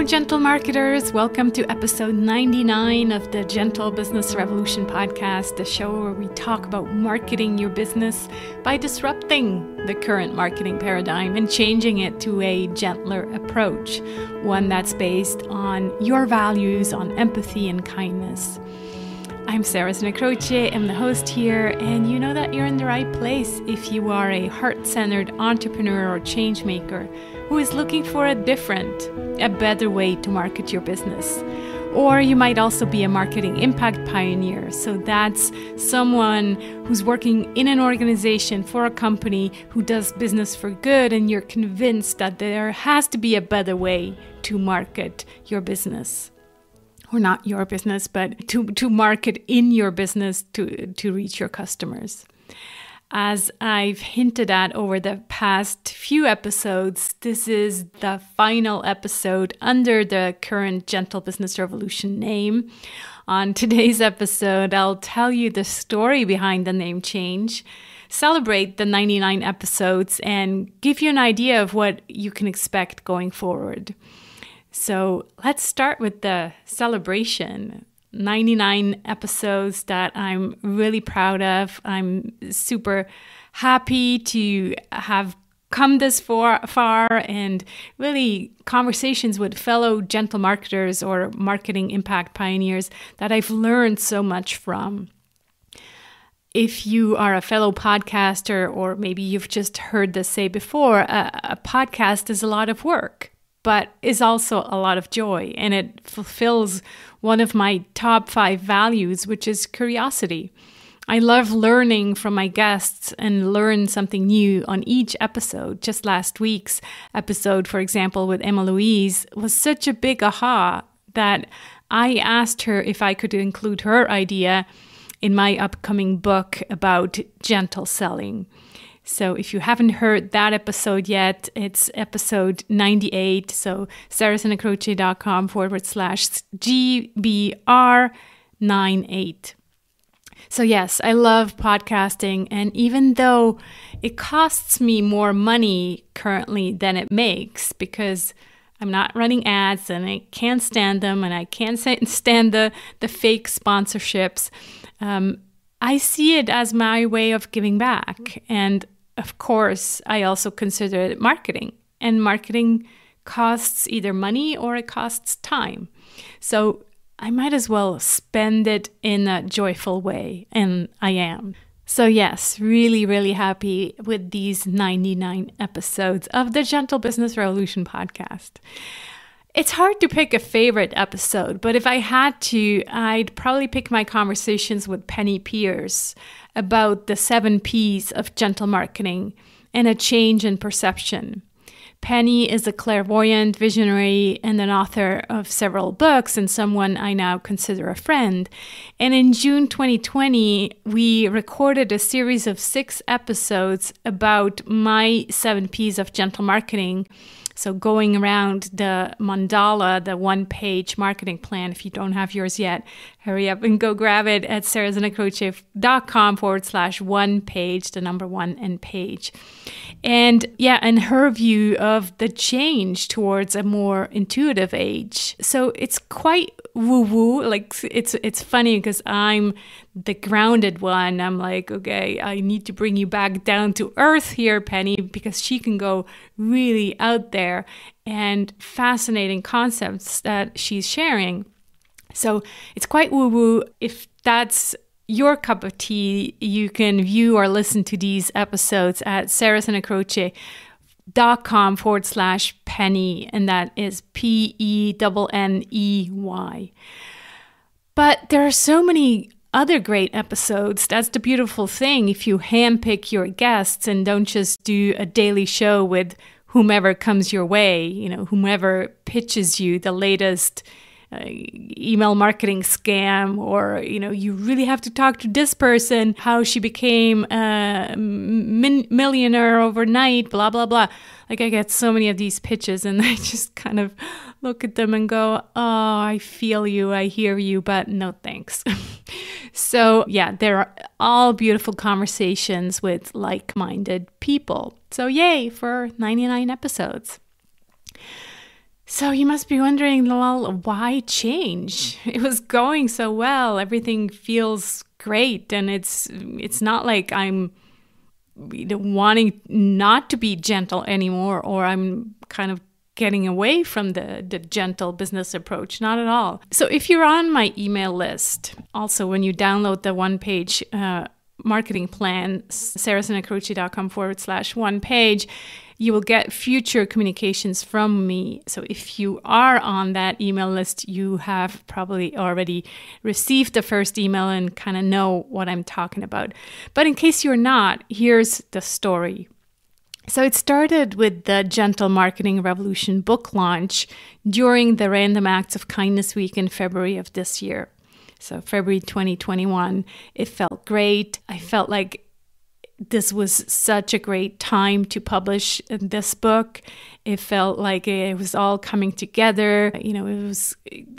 Hello, gentle marketers. Welcome to episode 99 of the Gentle Business Revolution podcast, the show where we talk about marketing your business by disrupting the current marketing paradigm and changing it to a gentler approach, one that's based on your values, on empathy and kindness. I'm Sarah Santacroce, I'm the host here, and you know that you're in the right place if you are a heart centered entrepreneur or change maker who is looking for a different, a better way to market your business. Or you might also be a marketing impact pioneer. So that's someone who's working in an organization for a company who does business for good, and you're convinced that there has to be a better way to market your business or not your business, but to, to market in your business to, to reach your customers. As I've hinted at over the past few episodes, this is the final episode under the current Gentle Business Revolution name. On today's episode, I'll tell you the story behind the name change, celebrate the 99 episodes, and give you an idea of what you can expect going forward. So let's start with the celebration. 99 episodes that I'm really proud of. I'm super happy to have come this far, far and really conversations with fellow gentle marketers or marketing impact pioneers that I've learned so much from. If you are a fellow podcaster, or maybe you've just heard this say before, a, a podcast is a lot of work but is also a lot of joy and it fulfills one of my top five values, which is curiosity. I love learning from my guests and learn something new on each episode. Just last week's episode, for example, with Emma Louise, was such a big aha that I asked her if I could include her idea in my upcoming book about gentle selling. So if you haven't heard that episode yet, it's episode 98. So sarahsantacroce.com forward slash GBR98. So, yes, I love podcasting. And even though it costs me more money currently than it makes, because I'm not running ads and I can't stand them and I can't stand the, the fake sponsorships, um, I see it as my way of giving back. And of course, I also consider marketing, and marketing costs either money or it costs time. So I might as well spend it in a joyful way, and I am. So, yes, really, really happy with these 99 episodes of the Gentle Business Revolution podcast. It's hard to pick a favorite episode, but if I had to, I'd probably pick my conversations with Penney Peirce about the seven P's of gentle marketing and a change in perception. Penney is a clairvoyant, visionary, and an author of several books, and someone I now consider a friend. And in June 2020, we recorded a series of six episodes about my seven P's of gentle marketing so going around the mandala, the one page marketing plan, if you don't have yours yet, hurry up and go grab it at sarahsantacroce.com forward slash one page, the number one and page. And yeah, and her view of the change towards a more intuitive age. So it's quite woo woo. Like it's it's funny because I'm the grounded one. I'm like, okay, I need to bring you back down to earth here, Penney, because she can go really out there and fascinating concepts that she's sharing. So it's quite woo woo. If that's your cup of tea, you can view or listen to these episodes at sarahsantacroce.com forward slash penny, and that is P E N E Y. But there are so many other great episodes. That's the beautiful thing. If you handpick your guests and don't just do a daily show with whomever comes your way, you know, whomever pitches you the latest uh, email marketing scam or you know you really have to talk to this person how she became a min- millionaire overnight blah blah blah. Like i get so many of these pitches and i just kind of look at them and go oh i feel you i hear you but no thanks. So yeah there are all beautiful conversations with like-minded people. So yay for 99 episodes So you must be wondering, well, why change? It was going so well. Everything feels great and it's it's not like I'm wanting not to be gentle anymore or I'm kind of getting away from the, the gentle business approach. Not at all. So if you're on my email list, also when you download the one page uh, marketing plan, sarahsantacroce.com forward slash one page, you will get future communications from me. So if you are on that email list, you have probably already received the first email and kind of know what I'm talking about. But in case you're not, here's the story. So it started with the Gentle Marketing Revolution book launch during the Random Acts of Kindness Week in February of this year. So, February 2021, it felt great. I felt like this was such a great time to publish this book. It felt like it was all coming together. You know, it was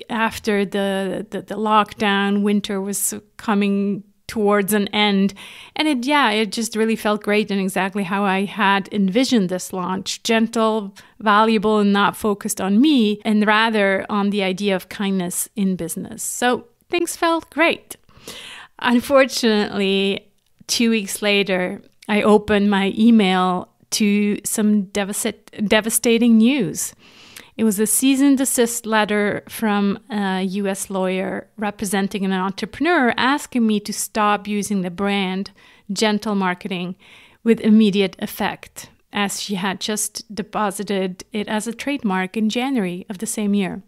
after the, the, the lockdown, winter was coming towards an end. And it, yeah, it just really felt great and exactly how I had envisioned this launch gentle, valuable, and not focused on me, and rather on the idea of kindness in business. So things felt great. Unfortunately, two weeks later, I opened my email to some devastate, devastating news. It was a cease and desist letter from a US lawyer representing an entrepreneur asking me to stop using the brand Gentle Marketing with immediate effect, as she had just deposited it as a trademark in January of the same year.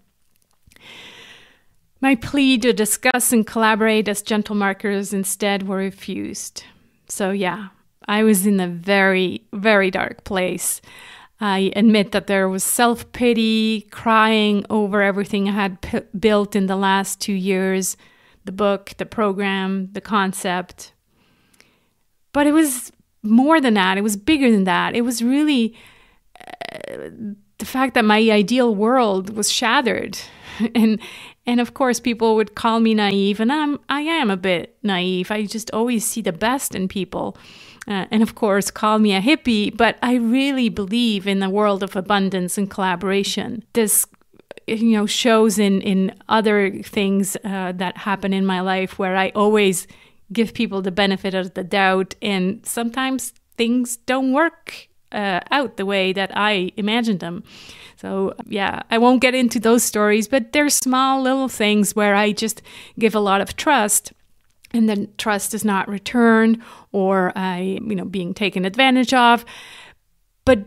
My plea to discuss and collaborate as gentle markers instead were refused. So, yeah, I was in a very, very dark place. I admit that there was self pity, crying over everything I had built in the last two years the book, the program, the concept. But it was more than that, it was bigger than that. It was really uh, the fact that my ideal world was shattered. and and of course, people would call me naive, and I'm, I am a bit naive. I just always see the best in people. Uh, and of course, call me a hippie, but I really believe in the world of abundance and collaboration. This you know shows in in other things uh, that happen in my life where I always give people the benefit of the doubt, and sometimes things don't work uh, out the way that I imagined them. So, yeah, I won't get into those stories, but there's small little things where I just give a lot of trust and then trust is not returned or I, you know, being taken advantage of. But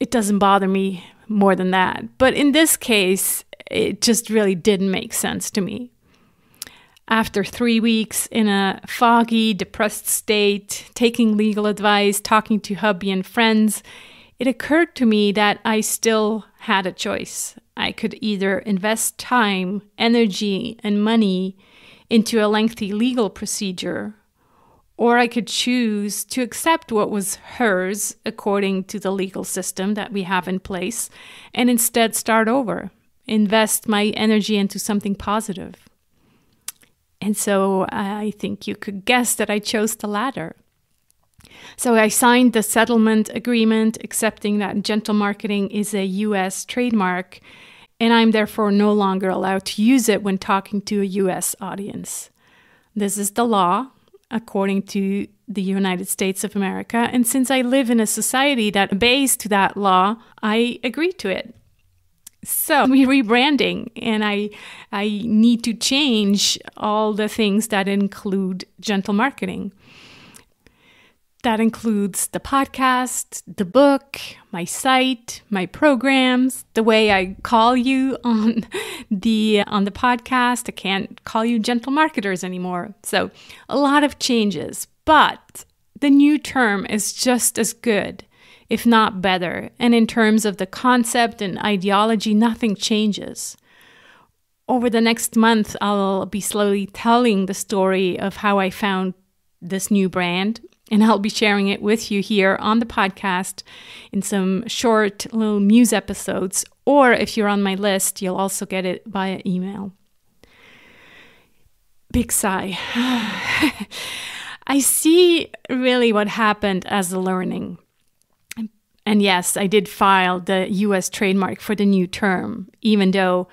it doesn't bother me more than that. But in this case, it just really didn't make sense to me. After three weeks in a foggy, depressed state, taking legal advice, talking to hubby and friends, it occurred to me that I still had a choice. I could either invest time, energy, and money into a lengthy legal procedure, or I could choose to accept what was hers according to the legal system that we have in place and instead start over, invest my energy into something positive. And so uh, I think you could guess that I chose the latter. So I signed the settlement agreement accepting that gentle marketing is a US trademark, and I'm therefore no longer allowed to use it when talking to a US audience. This is the law, according to the United States of America, and since I live in a society that obeys to that law, I agree to it. So we're rebranding, and I I need to change all the things that include gentle marketing. That includes the podcast, the book, my site, my programs, the way I call you on the on the podcast. I can't call you gentle marketers anymore. So, a lot of changes, but the new term is just as good, if not better. And in terms of the concept and ideology, nothing changes. Over the next month, I'll be slowly telling the story of how I found this new brand and I'll be sharing it with you here on the podcast in some short little muse episodes. Or if you're on my list, you'll also get it via email. Big sigh. I see really what happened as a learning. And yes, I did file the US trademark for the new term, even though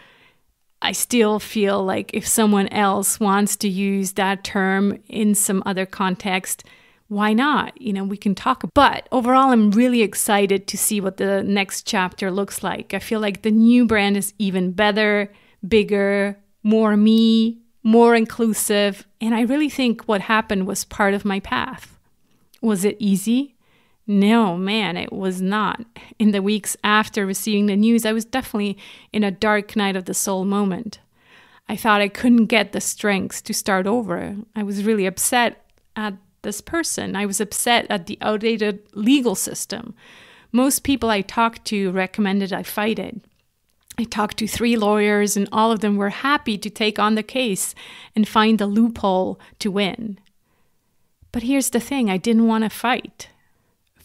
I still feel like if someone else wants to use that term in some other context, why not? You know, we can talk. But overall, I'm really excited to see what the next chapter looks like. I feel like the new brand is even better, bigger, more me, more inclusive. And I really think what happened was part of my path. Was it easy? No, man, it was not. In the weeks after receiving the news, I was definitely in a dark night of the soul moment. I thought I couldn't get the strength to start over. I was really upset at this person. I was upset at the outdated legal system. Most people I talked to recommended I fight it. I talked to three lawyers, and all of them were happy to take on the case and find the loophole to win. But here's the thing I didn't want to fight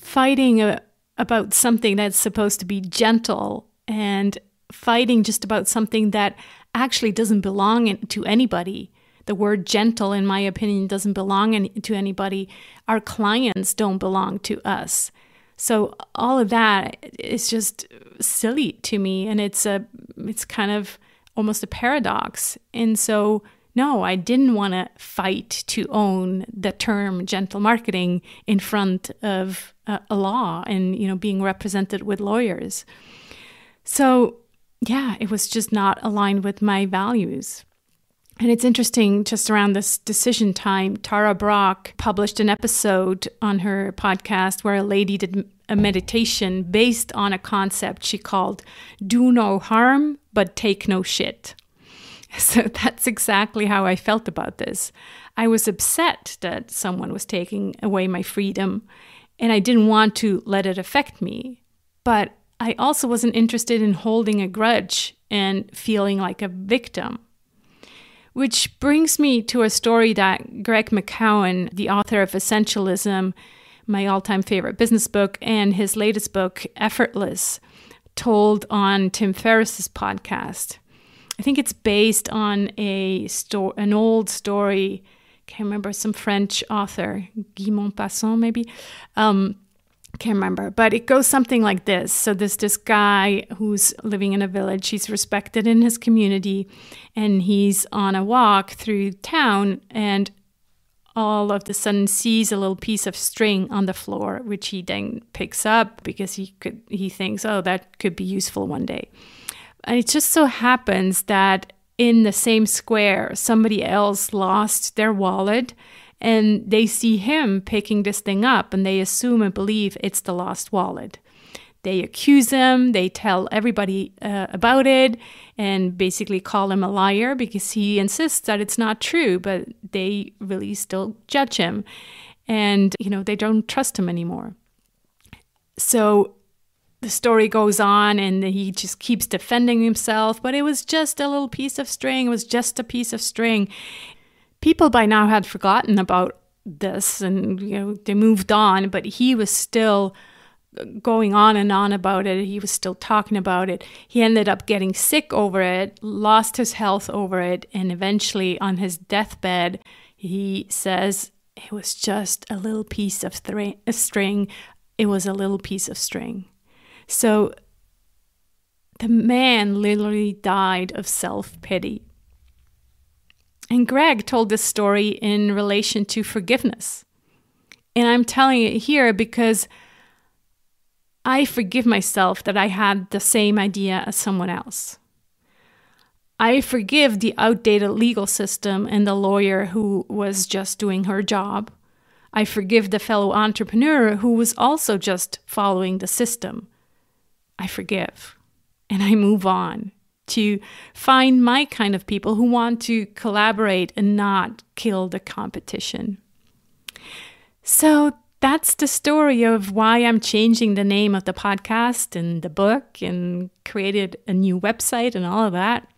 fighting a, about something that's supposed to be gentle and fighting just about something that actually doesn't belong to anybody. The word gentle, in my opinion, doesn't belong to anybody. Our clients don't belong to us. So all of that is just silly to me, and it's a it's kind of almost a paradox. And so no, I didn't want to fight to own the term gentle marketing in front of a, a law and you know being represented with lawyers. So, yeah, it was just not aligned with my values. And it's interesting, just around this decision time, Tara Brach published an episode on her podcast where a lady did a meditation based on a concept she called do no harm, but take no shit. So that's exactly how I felt about this. I was upset that someone was taking away my freedom, and I didn't want to let it affect me. But I also wasn't interested in holding a grudge and feeling like a victim. Which brings me to a story that Greg McKeown, the author of Essentialism, my all time favorite business book, and his latest book, Effortless, told on Tim Ferriss's podcast. I think it's based on a sto- an old story. Can't remember some French author, Guy Maupassant, maybe. Um, can't remember, but it goes something like this. So there's this guy who's living in a village. He's respected in his community, and he's on a walk through town, and all of the sudden sees a little piece of string on the floor, which he then picks up because he could he thinks, oh, that could be useful one day. And it just so happens that in the same square, somebody else lost their wallet and they see him picking this thing up and they assume and believe it's the lost wallet. They accuse him, they tell everybody uh, about it, and basically call him a liar because he insists that it's not true, but they really still judge him. And, you know, they don't trust him anymore. So the story goes on and he just keeps defending himself, but it was just a little piece of string. It was just a piece of string. People by now had forgotten about this and you know they moved on, but he was still going on and on about it. He was still talking about it. He ended up getting sick over it, lost his health over it, and eventually on his deathbed, he says it was just a little piece of string. It was a little piece of string. So the man literally died of self pity. And Greg told this story in relation to forgiveness. And I'm telling it here because I forgive myself that I had the same idea as someone else. I forgive the outdated legal system and the lawyer who was just doing her job. I forgive the fellow entrepreneur who was also just following the system. I forgive and I move on to find my kind of people who want to collaborate and not kill the competition. So that's the story of why I'm changing the name of the podcast and the book and created a new website and all of that.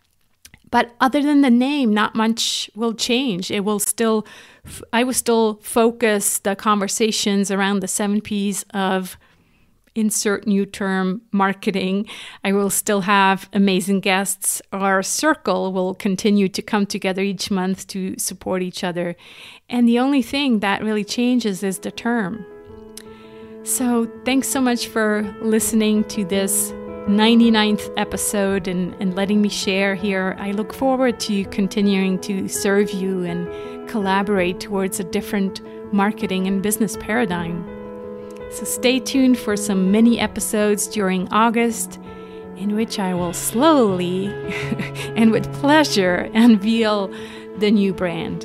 But other than the name, not much will change. It will still, I will still focus the conversations around the seven P's of insert new term marketing. I will still have amazing guests. Our circle will continue to come together each month to support each other. And the only thing that really changes is the term. So, thanks so much for listening to this 99th episode and, and letting me share here. I look forward to continuing to serve you and collaborate towards a different marketing and business paradigm. So, stay tuned for some mini episodes during August in which I will slowly and with pleasure unveil the new brand.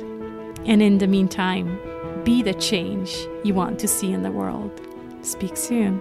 And in the meantime, be the change you want to see in the world. Speak soon.